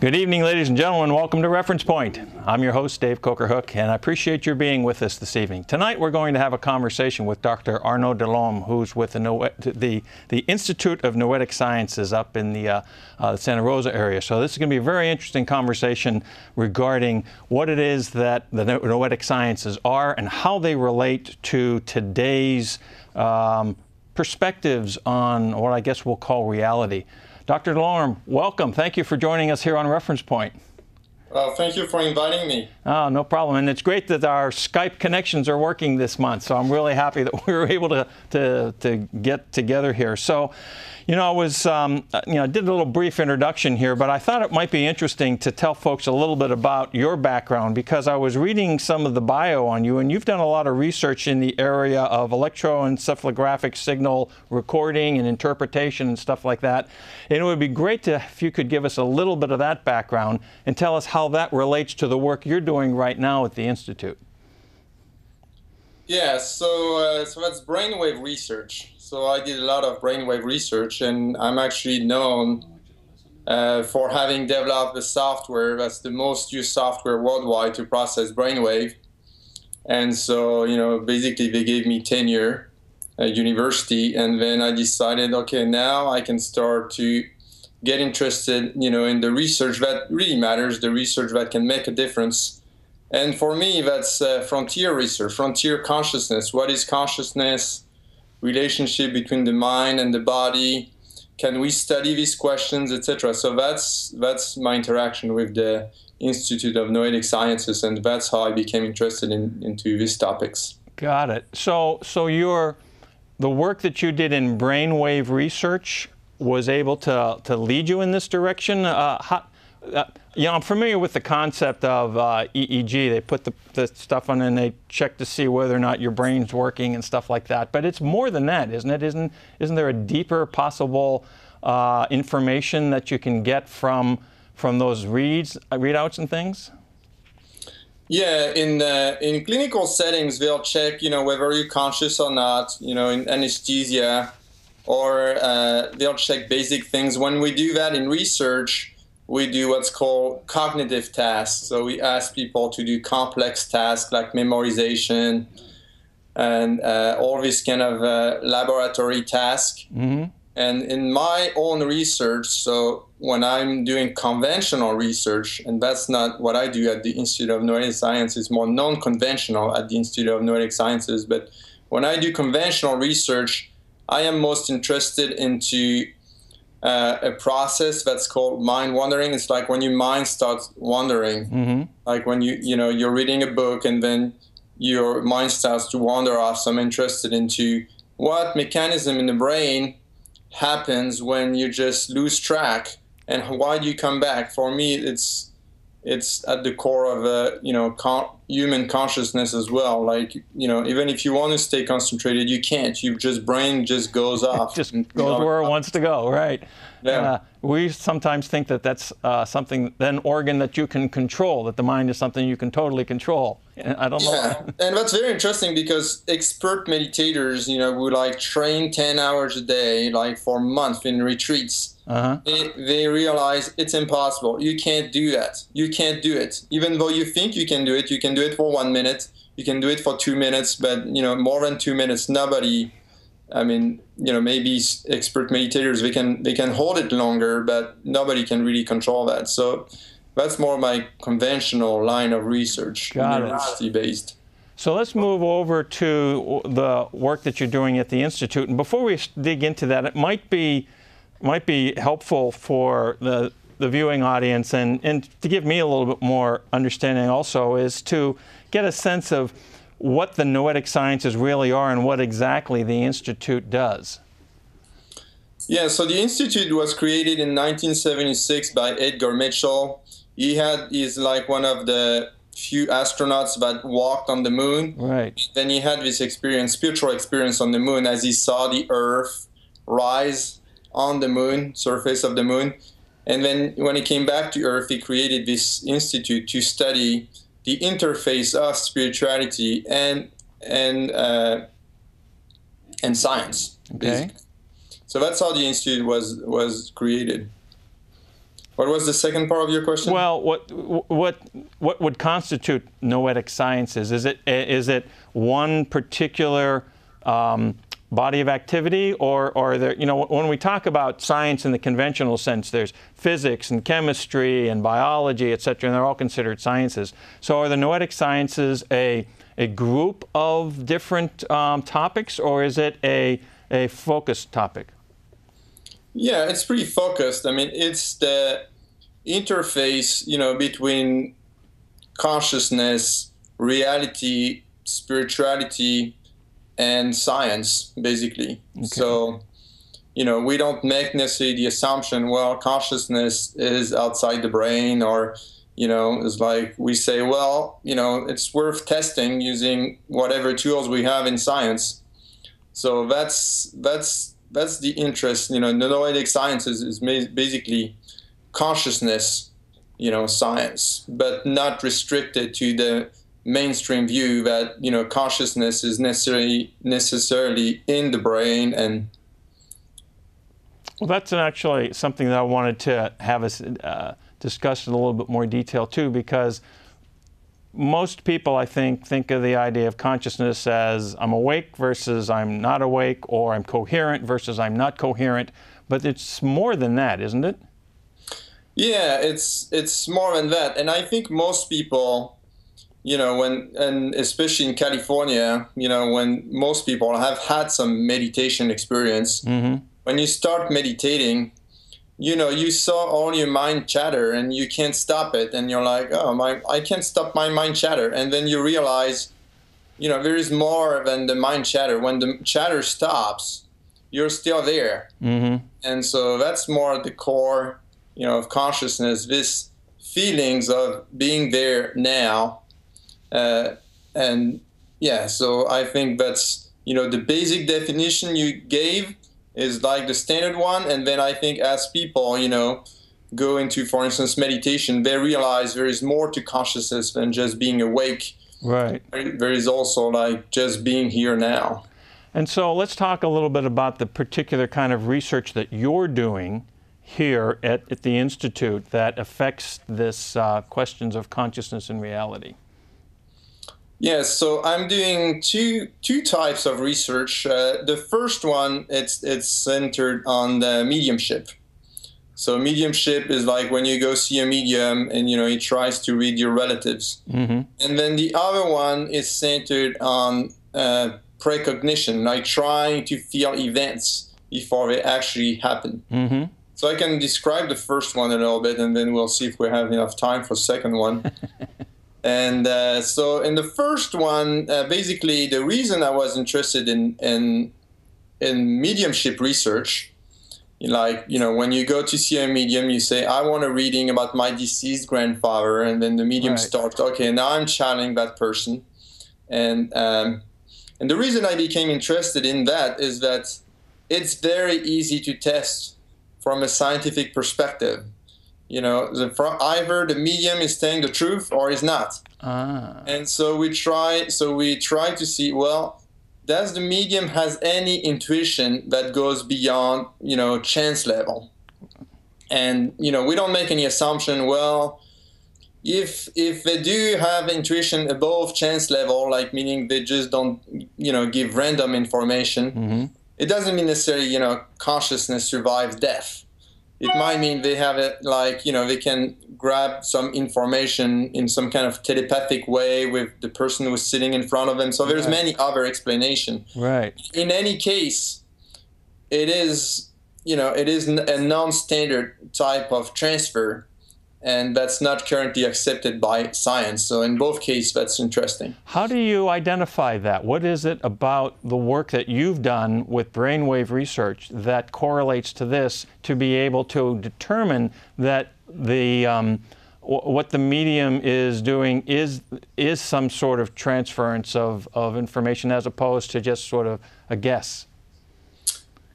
Good evening, ladies and gentlemen. Welcome to Reference Point. I'm your host, Dave Kocharhook, and I appreciate your being with us this evening. Tonight, we're going to have a conversation with Dr. Arnoud Delorme, who's with the, the, the Institute of Noetic Sciences up in the uh, uh, Santa Rosa area. So this is going to be a very interesting conversation regarding what it is that the noetic sciences are and how they relate to today's um, perspectives on what I guess we'll call reality. Dr. Delorme, welcome. Thank you for joining us here on Reference Point. Well, thank you for inviting me. Oh, no problem. And it's great that our Skype connections are working this month. So I'm really happy that we were able to, to, to get together here. So, you know, I was, um, you know, I did a little brief introduction here, but I thought it might be interesting to tell folks a little bit about your background because I was reading some of the bio on you, and you've done a lot of research in the area of electroencephalographic signal recording and interpretation and stuff like that. And it would be great to, if you could give us a little bit of that background and tell us how that relates to the work you're doing right now at the Institute. Yeah, so, uh, so that's brainwave research. So I did a lot of brainwave research, and I'm actually known uh, for having developed the software that's the most used software worldwide to process brainwave. And so, you know, basically they gave me tenure at university, and then I decided, okay, now I can start to get interested, you know, in the research that really matters, the research that can make a difference. And for me, that's uh, frontier research, frontier consciousness. What is consciousness? relationship between the mind and the body. Can we study these questions etc so that's that's my interaction with the institute of noetic sciences and that's how i became interested in, into these topics. Got it. So so your the work that you did in brainwave research was able to to lead you in this direction? Uh, how, uh, you know, I'm familiar with the concept of uh, EEG. They put the, the, stuff on and they check to see whether or not your brain's working and stuff like that. But it's more than that, isn't it? Isn't, isn't there a deeper possible uh, information that you can get from, from those reads, uh, readouts and things? Yeah, in uh, in clinical settings, they'll check, you know, whether you're conscious or not, you know, in anesthesia, or uh, they'll check basic things. When we do that in research, we do what's called cognitive tasks. So we ask people to do complex tasks like memorization and uh, all these kind of uh, laboratory tasks. Mm-hmm. And in my own research, so when I'm doing conventional research, and that's not what I do at the Institute of Noetic Sciences, it's more non-conventional at the Institute of Noetic Sciences. But when I do conventional research, I am most interested into uh, a process that's called mind wandering. It's like when your mind starts wandering, mm-hmm. like when you you know you're reading a book and then your mind starts to wander off. So I'm interested into what mechanism in the brain happens when you just lose track and why do you come back. For me, it's it's at the core of uh, you know con- human consciousness as well. Like you know, even if you want to stay concentrated, you can't. You just brain just goes off. just goes know, where it wants to go, right? Yeah. Uh, we sometimes think that that's uh, something, then organ that you can control, that the mind is something you can totally control. I don't know. Yeah, and that's very interesting because expert meditators, you know, would like train 10 hours a day, like for months in retreats. Uh-huh. They, they realize it's impossible. You can't do that. You can't do it. Even though you think you can do it, you can do it for one minute. You can do it for two minutes, but you know, more than two minutes, nobody I mean, you know, maybe expert meditators they can they can hold it longer, but nobody can really control that. So that's more my conventional line of research, university based. So let's move over to the work that you're doing at the institute. And before we dig into that, it might be might be helpful for the the viewing audience and, and to give me a little bit more understanding also is to get a sense of what the noetic sciences really are and what exactly the Institute does. Yeah, so the Institute was created in 1976 by Edgar Mitchell. He had is like one of the few astronauts that walked on the moon. Right. Then he had this experience, spiritual experience on the moon as he saw the Earth rise on the moon, surface of the moon. And then when he came back to Earth, he created this institute to study the interface of spirituality and and uh, and science. Okay. So that's how the institute was was created. What was the second part of your question? Well, what what what would constitute noetic sciences? Is it is it one particular um, body of activity, or or there? You know, when we talk about science in the conventional sense, there's physics and chemistry and biology, et cetera, and they're all considered sciences. So, are the noetic sciences a a group of different um, topics, or is it a a focused topic? Yeah, it's pretty focused. I mean, it's the interface, you know, between consciousness, reality, spirituality, and science, basically. Okay. So, you know, we don't make necessarily the assumption, well, consciousness is outside the brain, or, you know, it's like we say, well, you know, it's worth testing using whatever tools we have in science. So that's that's that's the interest. You know, noetic sciences is basically consciousness, you know, science, but not restricted to the mainstream view that you know consciousness is necessarily necessarily in the brain and well that's actually something that i wanted to have us uh, discuss in a little bit more detail too because most people i think think of the idea of consciousness as i'm awake versus i'm not awake or i'm coherent versus i'm not coherent but it's more than that isn't it? Yeah, it's it's more than that, and I think most people, you know, when and especially in California, you know, when most people have had some meditation experience, mm-hmm. when you start meditating, you know, you saw all your mind chatter and you can't stop it, and you're like, oh my, I can't stop my mind chatter, and then you realize, you know, there is more than the mind chatter. When the chatter stops, you're still there, mm-hmm. and so that's more the core you know, of consciousness, this feelings of being there now. Uh, and yeah, so I think that's, you know, the basic definition you gave is like the standard one. And then I think as people, you know, go into, for instance, meditation, they realize there is more to consciousness than just being awake. Right. There is also like just being here now. And so let's talk a little bit about the particular kind of research that you're doing here at, at the Institute that affects this uh, questions of consciousness and reality? Yes, so I'm doing two two types of research. Uh, the first one it's it's centered on the mediumship. So mediumship is like when you go see a medium and you know he tries to read your relatives. Mm-hmm. And then the other one is centered on uh, precognition, like trying to feel events before they actually happen. Mm-hmm. So I can describe the first one a little bit, and then we'll see if we have enough time for second one. and uh, so in the first one, uh, basically the reason I was interested in in in mediumship research, like you know, when you go to see a medium, you say, "I want a reading about my deceased grandfather," and then the medium right. starts, "Okay, now I'm channeling that person," and um, and the reason I became interested in that is that it's very easy to test from a scientific perspective. You know, the, either the medium is telling the truth or is not. Ah. And so we try. So we try to see. Well, does the medium has any intuition that goes beyond you know chance level? And you know, we don't make any assumption. Well, if if they do have intuition above chance level, like meaning they just don't you know give random information. Mm-hmm it doesn't mean necessarily you know consciousness survives death it might mean they have it like you know they can grab some information in some kind of telepathic way with the person who's sitting in front of them. So there's right. many other explanation. Right. In any case it is you know it is a non-standard type of transfer and that's not currently accepted by science. So in both cases, that's interesting. How do you identify that? What is it about the work that you've done with brainwave research that correlates to this to be able to determine that the um, what the medium is doing is is some sort of transference of, of information as opposed to just sort of a guess?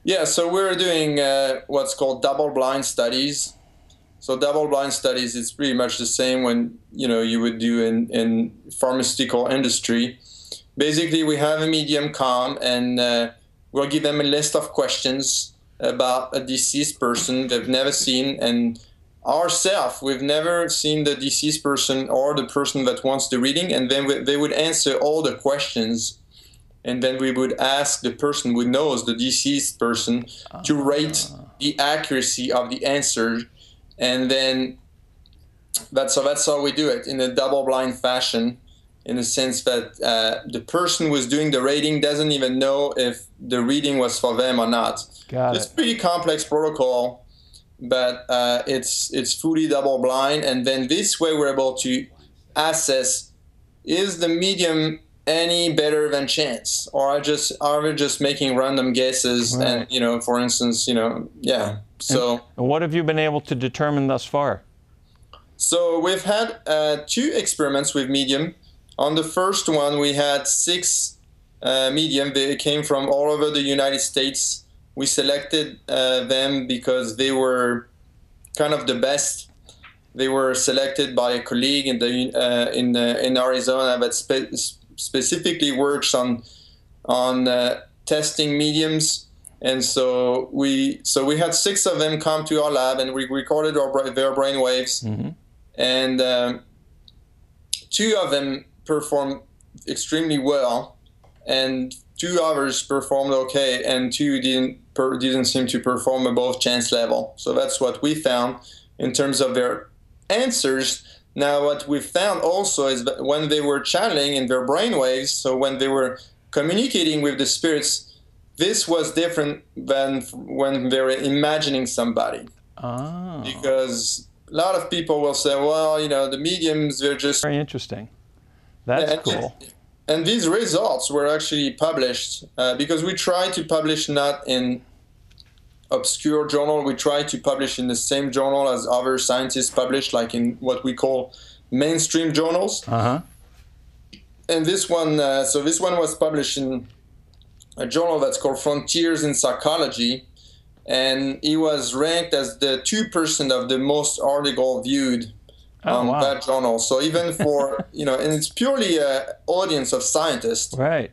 Yeah, so we're doing uh, what's called double-blind studies so double blind studies is pretty much the same when you know you would do in in pharmaceutical industry. Basically, we have a medium come and uh, we'll give them a list of questions about a deceased person they've never seen and ourselves, we've never seen the deceased person or the person that wants the reading, and then we, they would answer all the questions, and then we would ask the person who knows the deceased person to rate the accuracy of the answer, and then that's so that's how we do it in a double-blind fashion, in the sense that uh, the person who's doing the rating doesn't even know if the reading was for them or not. Got it's it. pretty complex protocol, but uh, it's it's fully double blind, and then this way we're able to assess is the medium any better than chance, or are just are we just making random guesses? Right. And you know, for instance, you know, yeah. So And what have you been able to determine thus far? so we've had uh, two experiments with medium. On the first one, we had six uh, medium. They came from all over the United States. We selected uh, them because they were kind of the best. They were selected by a colleague in the uh, in uh, in Arizona that spe- specifically works on on uh, testing mediums. And so we so we had six of them come to our lab and we recorded our, their brain waves hmm and um, two of them performed extremely well, and two others performed okay, and two didn't per, didn't seem to perform above chance level. So that's what we found in terms of their answers. Now, what we found also is that when they were channeling in their brain waves, so when they were communicating with the spirits, this was different than when they were imagining somebody Ah, because a lot of people will say, well, you know, the mediums, they're just. very interesting. That's and, cool. And these results were actually published uh, because we try to publish not in obscure journal. We try to publish in the same journal as other scientists publish, like in what we call mainstream journals. Uh huh. And this one, uh, so this one was published in a journal that's called Frontiers in Psychology, and he was ranked as the two percent of the most article viewed Oh, on wow. that journal. So even for you know, and it's purely a audience of scientists, Right.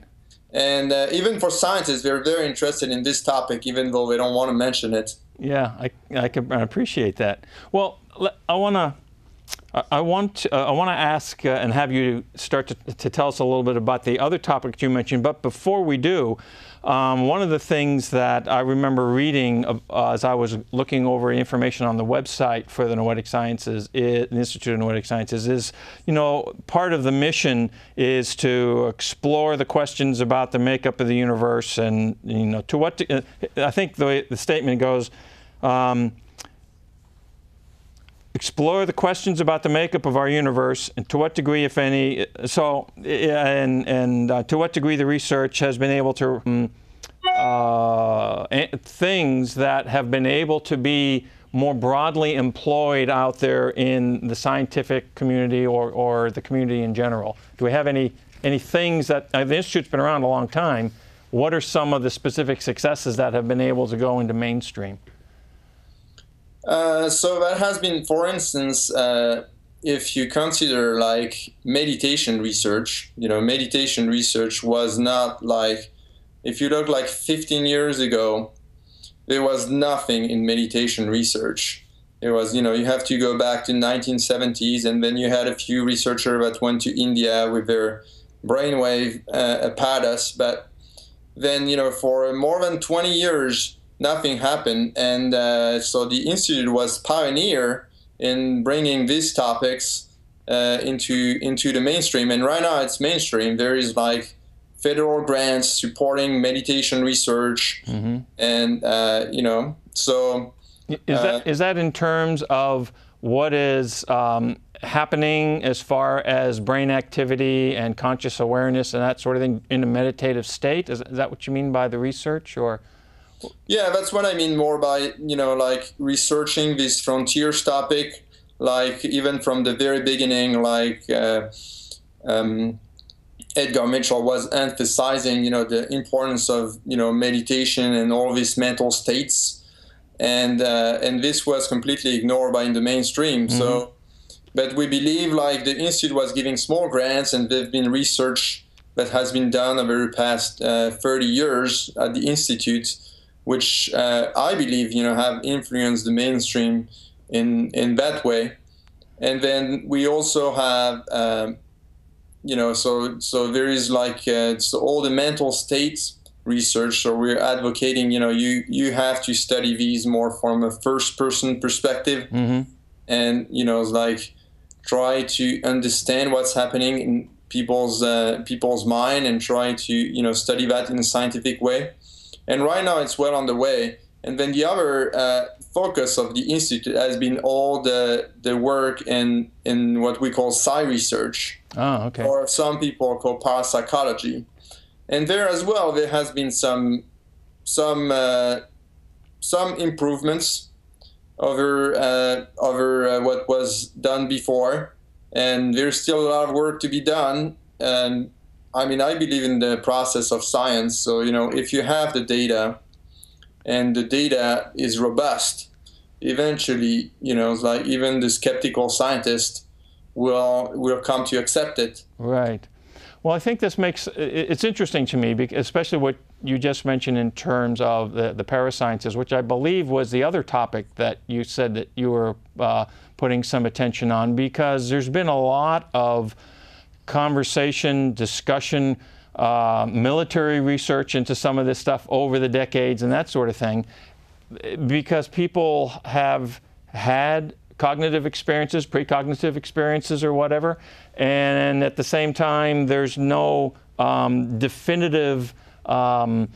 and uh, even for scientists, they're very interested in this topic, even though they don't want to mention it. Yeah, I, I can I appreciate that. Well, I want to. I want to, uh, I want to ask uh, and have you start to, to tell us a little bit about the other topic you mentioned. But before we do, um, one of the things that I remember reading uh, as I was looking over information on the website for the Noetic Sciences, the Institute of Noetic Sciences, is you know part of the mission is to explore the questions about the makeup of the universe and you know to what de- uh, I think the the statement goes. Um, explore the questions about the makeup of our universe and to what degree, if any, so and and uh, to what degree the research has been able to um, uh, things that have been able to be more broadly employed out there in the scientific community or, or the community in general. Do we have any any things that uh, the institute's been around a long time? What are some of the specific successes that have been able to go into mainstream? Uh, so that has been, for instance, uh, if you consider like meditation research, you know, meditation research was not like, if you look like 15 years ago, there was nothing in meditation research. There was, you know, you have to go back to 1970s, and then you had a few researchers that went to India with their brainwave uh, apparatus, but then, you know, for more than 20 years, nothing happened. And uh, so the institute was pioneer in bringing these topics uh, into into the mainstream. And right now it's mainstream. There is like federal grants supporting meditation research, and uh, you know, so Is Uh, that is that in terms of what is um, happening as far as brain activity and conscious awareness and that sort of thing in a meditative state? Is, is that what you mean by the research, or Yeah, that's what I mean more by, you know, like researching this frontiers topic, like even from the very beginning, like uh, um, Edgar Mitchell was emphasizing, you know, the importance of, you know, meditation and all these mental states. And, uh, and this was completely ignored by the mainstream. So, but we believe like the institute was giving small grants and there've been research that has been done over the past uh, 30 years at the institute which uh, I believe you know have influenced the mainstream in in that way. And then we also have, um, you know, so so there is like uh, so all the mental states research. So we're advocating, you know, you you have to study these more from a first person perspective, Mm-hmm. and you know, like try to understand what's happening in people's uh, people's mind and try to you know study that in a scientific way. And right now it's well on the way. And then the other uh, focus of the institute has been all the the work in in what we call psi research, Oh, okay. or some people call parapsychology. And there as well, there has been some some uh, some improvements over uh, over uh, what was done before, and there's still a lot of work to be done. And I mean, I believe in the process of science. So you know, if you have the data, and the data is robust, eventually, you know, like even the skeptical scientist will will come to accept it. Right. Well, I think this makes it's interesting to me, especially what you just mentioned in terms of the, the parasciences, which I believe was the other topic that you said that you were uh, putting some attention on, because there's been a lot of conversation, discussion, uh, military research into some of this stuff over the decades and that sort of thing because people have had cognitive experiences, precognitive experiences, or whatever, and at the same time, there's no um, definitive um,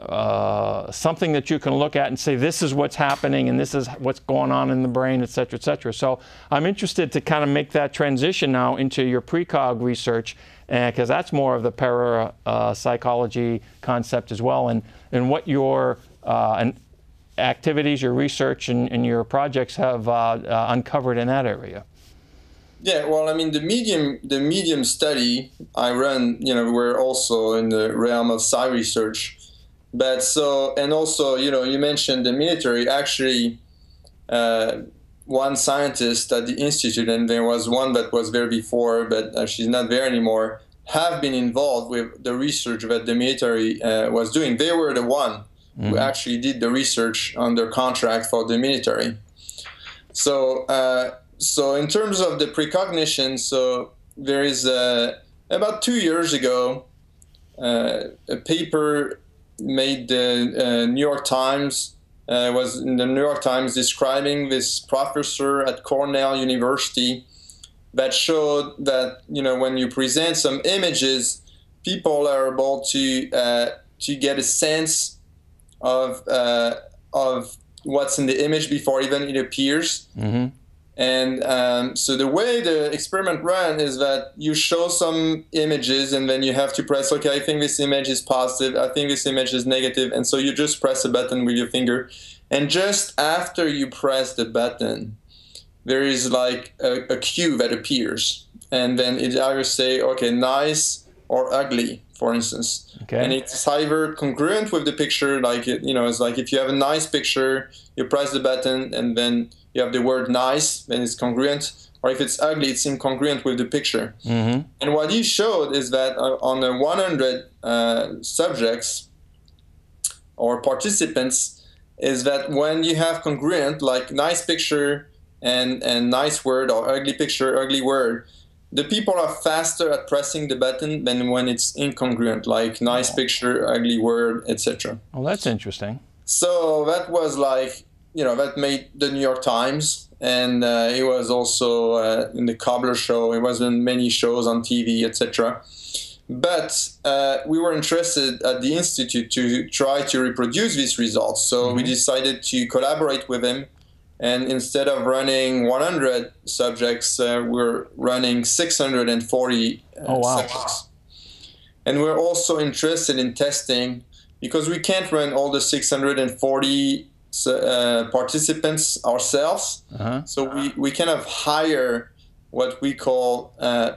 uh, something that you can look at and say this is what's happening and this is what's going on in the brain, et cetera, et cetera. So I'm interested to kind of make that transition now into your precog research because that's more of the parapsychology concept as well, and and what your uh, and activities, your research, and, and your projects have uh, uh, uncovered in that area. Yeah, well, I mean, the medium, the medium study I run, you know, we're also in the realm of psi research, but so and also, you know, you mentioned the military. Actually, uh, one scientist at the institute, and there was one that was there before, but uh, she's not there anymore. Have been involved with the research that the military uh, was doing. They were the one who actually did the research under contract for the military. So, uh, so in terms of the precognition, so there is uh, about two years ago uh, a paper made the uh, New York Times uh, was in the New York Times describing this professor at Cornell University that showed that you know when you present some images, people are able to uh, to get a sense of uh, of what's in the image before even it appears. Mm-hmm. And um, so the way the experiment ran is that you show some images and then you have to press, okay, I think this image is positive, I think this image is negative, and so you just press a button with your finger. And just after you press the button, there is like a, a cue that appears. And then it either say, okay, nice or ugly, for instance. Okay. And it's either congruent with the picture, like it, you know, it's like if you have a nice picture, you press the button and then you have the word nice, then it's congruent. Or if it's ugly, it's incongruent with the picture. Mm-hmm. And what he showed is that uh, on the 100 uh, subjects or participants, is that when you have congruent, like nice picture and, and nice word, or ugly picture, ugly word, the people are faster at pressing the button than when it's incongruent, like nice picture, ugly word, etc. Well, that's interesting. So that was like, you know, that made the New York Times, and uh, it was also uh, in the Colbert Show. It was in many shows on TV, etc. But uh, we were interested at the institute to try to reproduce these results. So we decided to collaborate with him, and instead of running 100 subjects, uh, we're running 640 uh, Oh, wow. subjects. And we're also interested in testing because we can't run all the 640 uh, participants ourselves. Uh-huh. So we, we kind of hire what we call uh,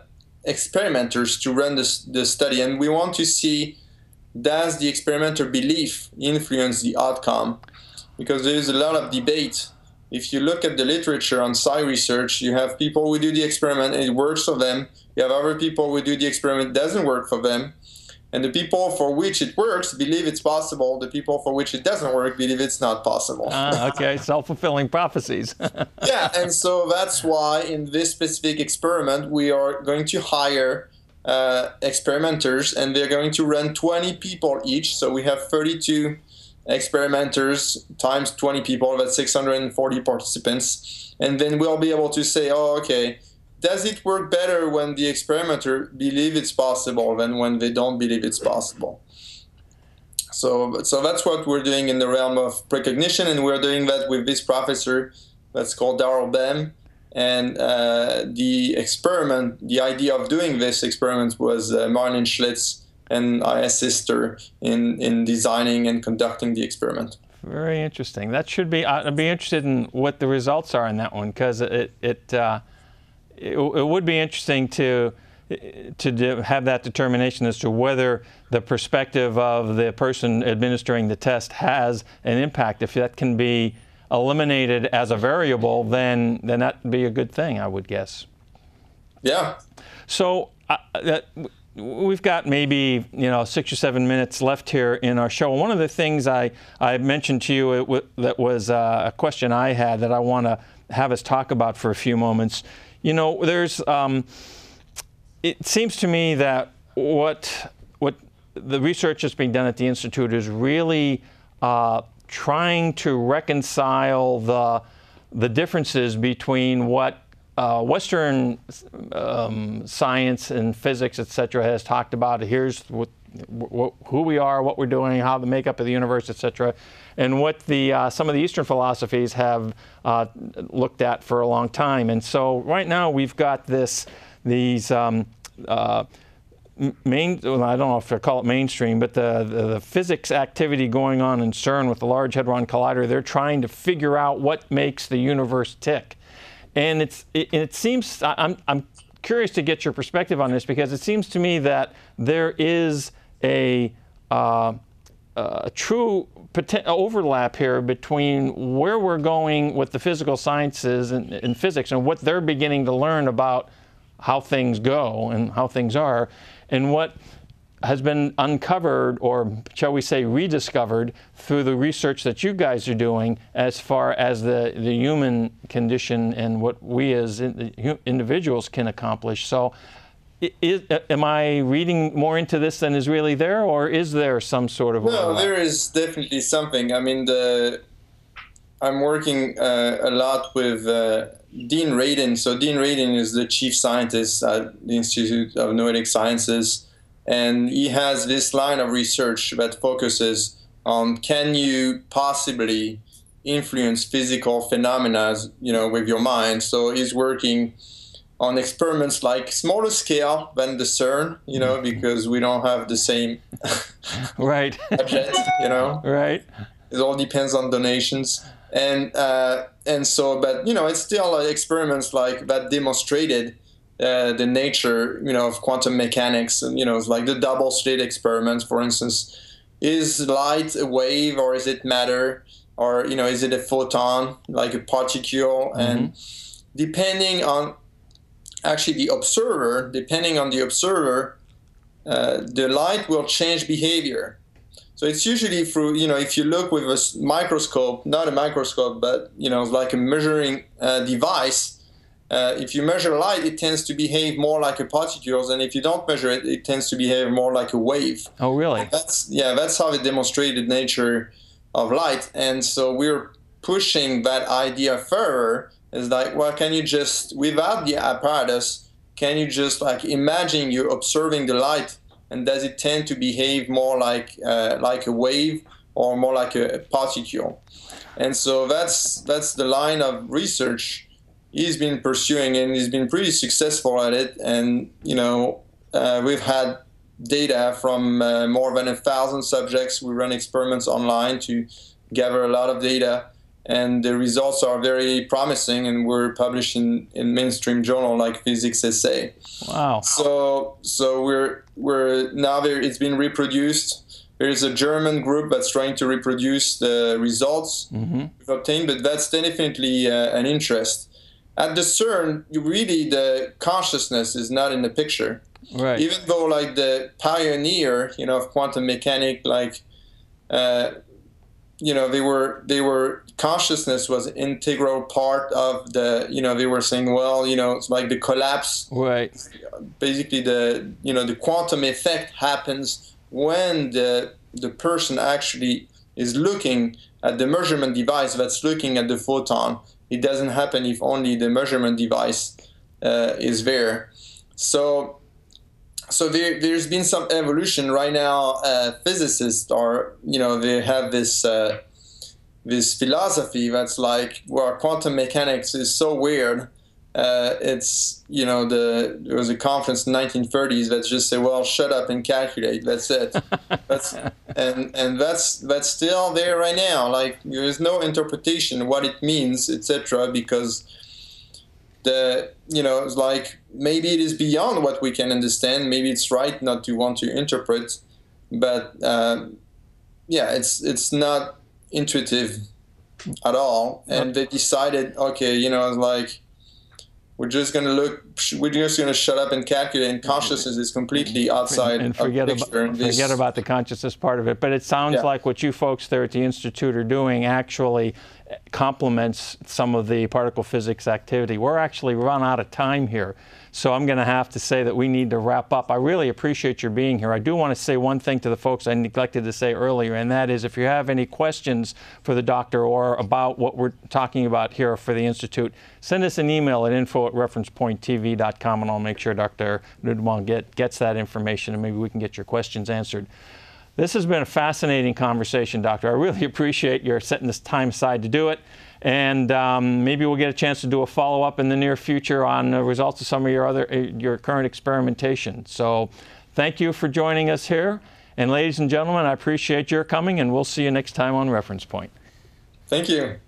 experimenters to run this, the study. And we want to see does the experimenter belief influence the outcome? Because there is a lot of debate. If you look at the literature on psi research, you have people who do the experiment and it works for them. You have other people who do the experiment, doesn't work for them. And the people for which it works believe it's possible. The people for which it doesn't work believe it's not possible. Ah, okay, self fulfilling prophecies. yeah, and so that's why in this specific experiment, we are going to hire uh, experimenters and they're going to run 20 people each. So we have 32 experimenters times 20 people, that's 640 participants. And then we'll be able to say, oh, okay, does it work better when the experimenter believe it's possible than when they don't believe it's possible? So, so that's what we're doing in the realm of precognition, and we're doing that with this professor that's called Daryl Bem. And uh, the experiment, the idea of doing this experiment was uh, Marilyn Schlitz, and I assist her in, in designing and conducting the experiment. Very interesting. That should be. I'd be interested in what the results are in that one because it it, uh, it, it would be interesting to to have that determination as to whether the perspective of the person administering the test has an impact. If that can be eliminated as a variable, then then that'd be a good thing, I would guess. Yeah. So uh, that, we've got maybe you know six or seven minutes left here in our show. One of the things I, I mentioned to you that was uh, a question I had that I want to have us talk about for a few moments. You know, there's um, it seems to me that what what the research that's being done at the institute is really uh, trying to reconcile the the differences between what uh, Western um, science and physics, et cetera, has talked about. Here's what, what, who we are, what we're doing, how the makeup of the universe, etc., and what the uh, some of the Eastern philosophies have uh, looked at for a long time. And so right now we've got this these um, uh, main, well, I don't know if I call it mainstream, but the, the, the, physics activity going on in CERN with the Large Hadron Collider, they're trying to figure out what makes the universe tick. And it's it, it seems I'm I'm curious to get your perspective on this because it seems to me that there is a uh, a true overlap here between where we're going with the physical sciences and, and, physics and what they're beginning to learn about how things go and how things are, and what has been uncovered, or shall we say, rediscovered through the research that you guys are doing as far as the, the human condition and what we as in, individuals can accomplish. So, is, am I reading more into this than is really there, or is there some sort of? No, there is definitely something. I mean, the I'm working uh, a lot with uh, Dean Radin. So Dean Radin is the chief scientist at the Institute of Noetic Sciences and he has this line of research that focuses on can you possibly influence physical phenomena you know with your mind so he's working on experiments like smaller scale than the CERN, you know, mm-hmm. because we don't have the same right budget, you know. Right. It all depends on donations, and uh, and so, but you know, it's still uh, experiments like that demonstrated uh, the nature, you know, of quantum mechanics, and you know, like the double slit experiments, for instance. Is light a wave or is it matter, or you know, is it a photon, like a particle? Mm-hmm. And depending on actually the observer, depending on the observer, uh, the light will change behavior. So it's usually through, you know, if you look with a microscope, not a microscope, but, you know, like a measuring uh, device, uh, if you measure light, it tends to behave more like a particle, and if you don't measure it, it tends to behave more like a wave. Oh, really? And that's yeah, that's how it demonstrated nature of light, and so we're pushing that idea further. Is like, well, can you just without the apparatus, can you just like imagine you're observing the light, and does it tend to behave more like uh, like a wave or more like a, a particle? And so that's that's the line of research he's been pursuing and he's been pretty successful at it. And you know, uh, we've had data from uh, more than a thousand subjects. We run experiments online to gather a lot of data, and the results are very promising. And we're published in, in mainstream journal like Physics Essay. Wow! So so we're we're now there. It's been reproduced. There is a German group that's trying to reproduce the results mm-hmm. we've obtained, but that's definitely uh, an interest at the CERN, really the consciousness is not in the picture. Right. Even though like the pioneer, you know, of quantum mechanics, like, uh, you know, they were they were consciousness was an integral part of the, you know, they were saying, well, you know, it's like the collapse. Right. Basically, the you know the quantum effect happens when the the person actually is looking at the measurement device that's looking at the photon. It doesn't happen if only the measurement device uh, is there. So, so there, has been some evolution right now. Uh, physicists are, you know, they have this uh, this philosophy that's like, well, quantum mechanics is so weird uh, it's you know the there was a conference in the 1930s that just said well shut up and calculate that's it that's and and that's that's still there right now like there is no interpretation what it means etc because the you know it's like maybe it is beyond what we can understand maybe it's right not to want to interpret but um, yeah it's it's not intuitive at all and they decided okay you know like we're just going to look. We're just going to shut up and calculate. And consciousness is completely outside and forget of about forget about the consciousness part of it. But it sounds Yeah. like what you folks there at the institute are doing actually complements some of the particle physics activity. We're actually run out of time here. So I'm going to have to say that we need to wrap up. I really appreciate your being here. I do want to say one thing to the folks I neglected to say earlier, and that is if you have any questions for the doctor or about what we're talking about here for the Institute, send us an email at info at referencepointtv.com and I'll make sure Dr. Nudwang get, gets that information and maybe we can get your questions answered. This has been a fascinating conversation, Doctor. I really appreciate your setting this time aside to do it. And um, maybe we'll get a chance to do a follow up in the near future on the results of some of your other uh, your current experimentation. So, thank you for joining us here. And ladies and gentlemen, I appreciate your coming, and we'll see you next time on Reference Point. Thank you.